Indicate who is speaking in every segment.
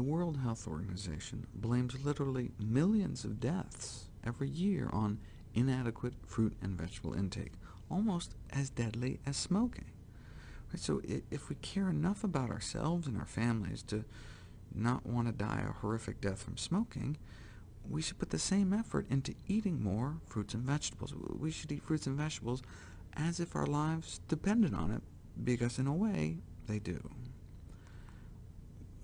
Speaker 1: The World Health Organization blames literally millions of deaths every year on inadequate fruit and vegetable intake, almost as deadly as smoking. So if we care enough about ourselves and our families to not want to die a horrific death from smoking, we should put the same effort into eating more fruits and vegetables. We should eat fruits and vegetables as if our lives depended on it, because in a way, they do.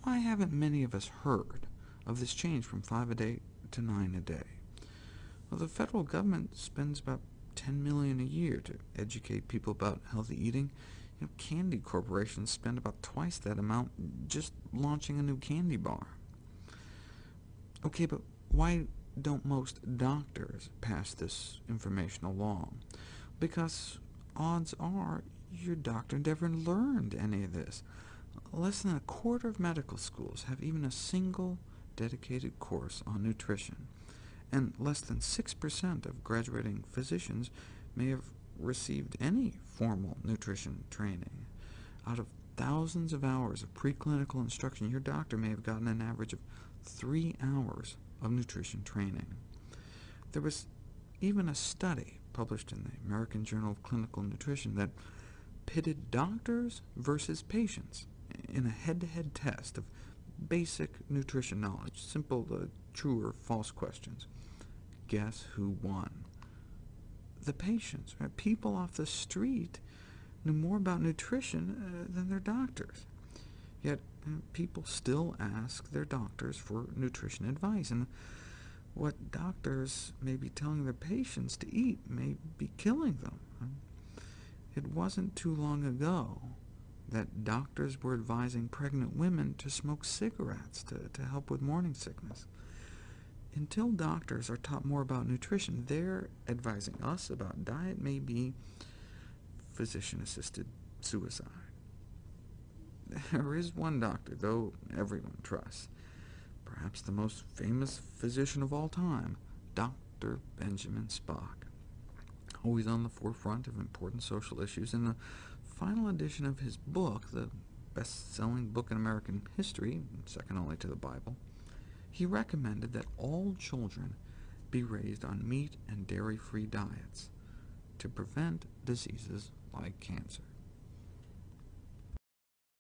Speaker 1: Why haven't many of us heard of this change from 5 a day to 9 a day? Well, the federal government spends about 10 million a year to educate people about healthy eating. You know, candy corporations spend about twice that amount just launching a new candy bar. OK, but why don't most doctors pass this information along? Because odds are your doctor never learned any of this. Less than a quarter of medical schools have even a single dedicated course on nutrition, and less than 6% of graduating physicians may have received any formal nutrition training. Out of thousands of hours of preclinical instruction, your doctor may have gotten an average of three hours of nutrition training. There was even a study published in the American Journal of Clinical Nutrition that pitted doctors versus patients in a head-to-head -head test of basic nutrition knowledge, simple uh, true or false questions. Guess who won? The patients. Right? People off the street knew more about nutrition uh, than their doctors. Yet uh, people still ask their doctors for nutrition advice, and what doctors may be telling their patients to eat may be killing them. It wasn't too long ago that doctors were advising pregnant women to smoke cigarettes to, to help with morning sickness. Until doctors are taught more about nutrition, they're advising us about diet may be physician-assisted suicide. There is one doctor, though everyone trusts, perhaps the most famous physician of all time, Dr. Benjamin Spock, always on the forefront of important social issues. In the final edition of his book, the best-selling book in American history, second only to the Bible, he recommended that all children be raised on meat and dairy-free diets to prevent diseases like cancer.